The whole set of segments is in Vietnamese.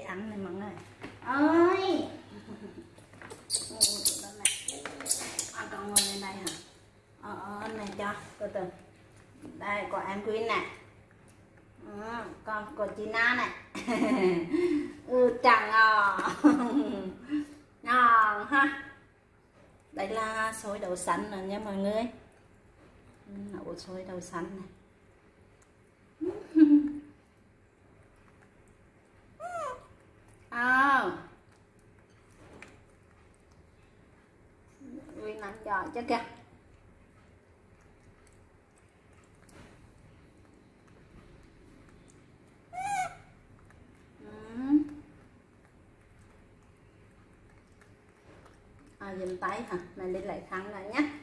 ăn này mọi người. Ơi à, ờ, con ngồi lên đây hả? Ờ ờ này cho từ từ. Đây có em quý này ừ, con của chị Na này ừ chẳng à ngon ha. Đây là xôi đậu xanh nè nha mọi người. Ừ, Nấu xôi đậu xanh này à. Nguyên ăn kìa ừ. ờ, à, dùm tay hả? Mình đi lại khăn lại nhé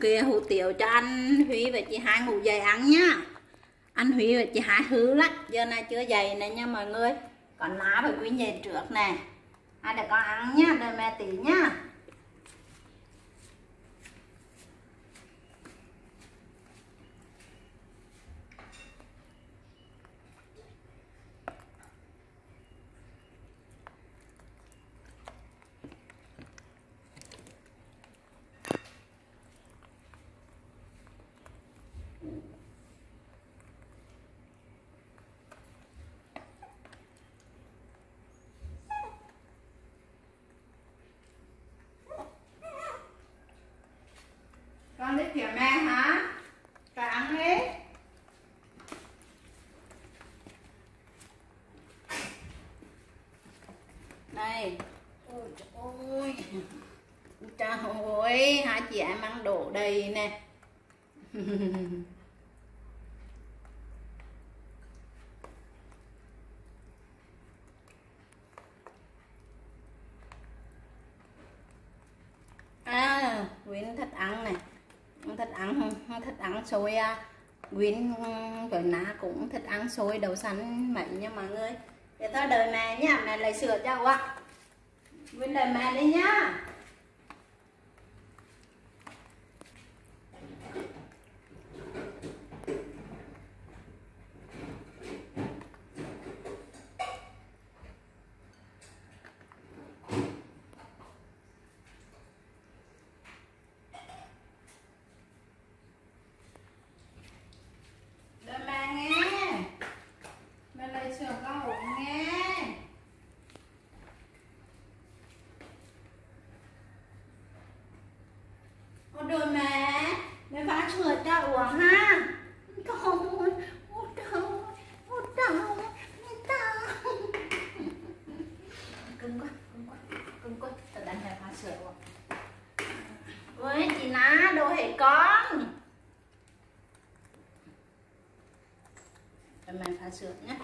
kia, hủ tiếu cho anh, Huy và chị Hai ngủ dậy ăn nhá. Anh Huy và chị Hai hứa lắm, giờ này chưa dậy nè nha mọi người. Còn lá và quý nhìn trước nè. Hai để con ăn nhá, đợi mẹ tí nhá. Con đi kiểu mẹ hả? Cả ăn đi. Này. ôi trời ơi. Trời ơi, hai chị em ăn đổ đầy nè à Nguyễn thích ăn này. Thích ăn thích ăn xôi à. Nguyễn rồi Na cũng thích ăn xôi, đậu xanh mặn nha mọi người. Để thôi đợi mẹ nha mẹ lấy sữa cho ạ. Nguyễn đợi mẹ đi nhá đợi mẹ nghe mẹ lấy sữa con uống nghe Ôi đợi mẹ mẹ pha sữa cho uống ha không ôi trời ôi trời mẹ ta cưng quá cưng quá cưng quá tao đánh mẹ pha sữa uống ôi chị ná đồ hệ con phần mềm pha sữa nhé.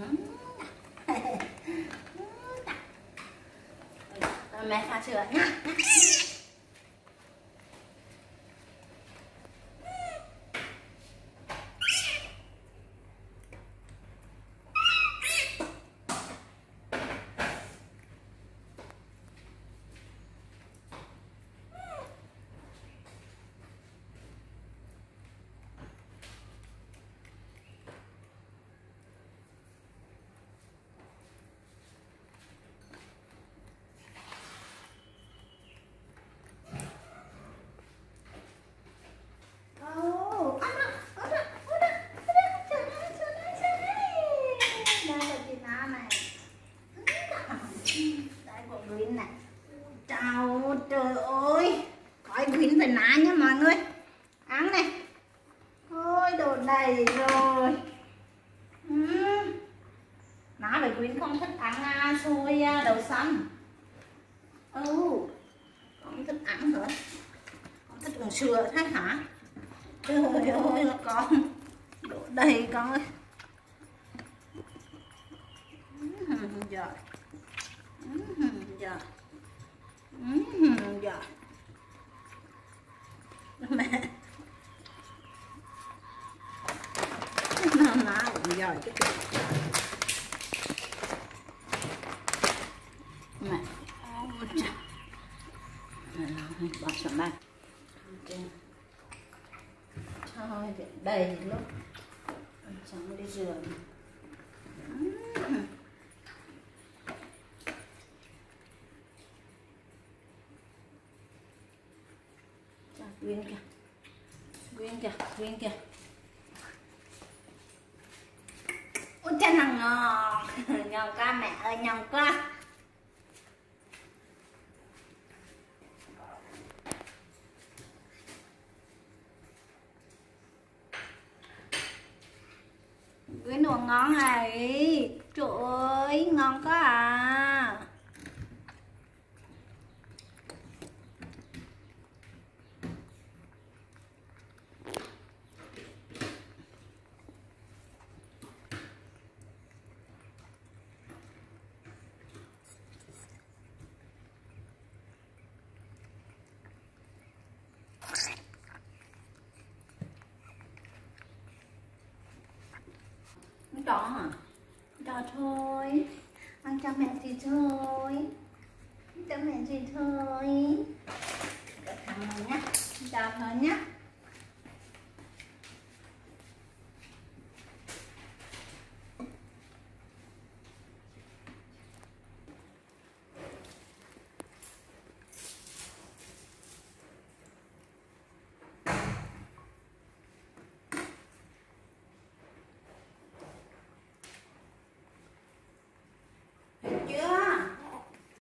嗯。啊嘿嘿嗯。啊买啥车 thì má này đây của Green này Chào trời ơi Coi Green phải ná nhá mọi người Ăn này. Thôi đồ đầy rồi. Uhm. Má với Green không thích ăn à, xôi à, đậu xanh Ừ Không thích ăn nữa Không thích uống sữa thế hả? Trời ơi con. Đồ đầy con ơi. Rồi Dạ. Dạ. Mẹ. Nó nó cũng giỏi cái Mẹ. Bỏ xuống đây Trời đầy lúc. Xong đi rửa Nguyên kìa. Nguyên kìa, Nguyên kìa. Ôi chân là ngon Ngon quá mẹ ơi, ngon quá. Cái đồ ngon này Trời ơi, ngon quá à. Đó à? Đó thôi Ăn cho mẹ thì thôi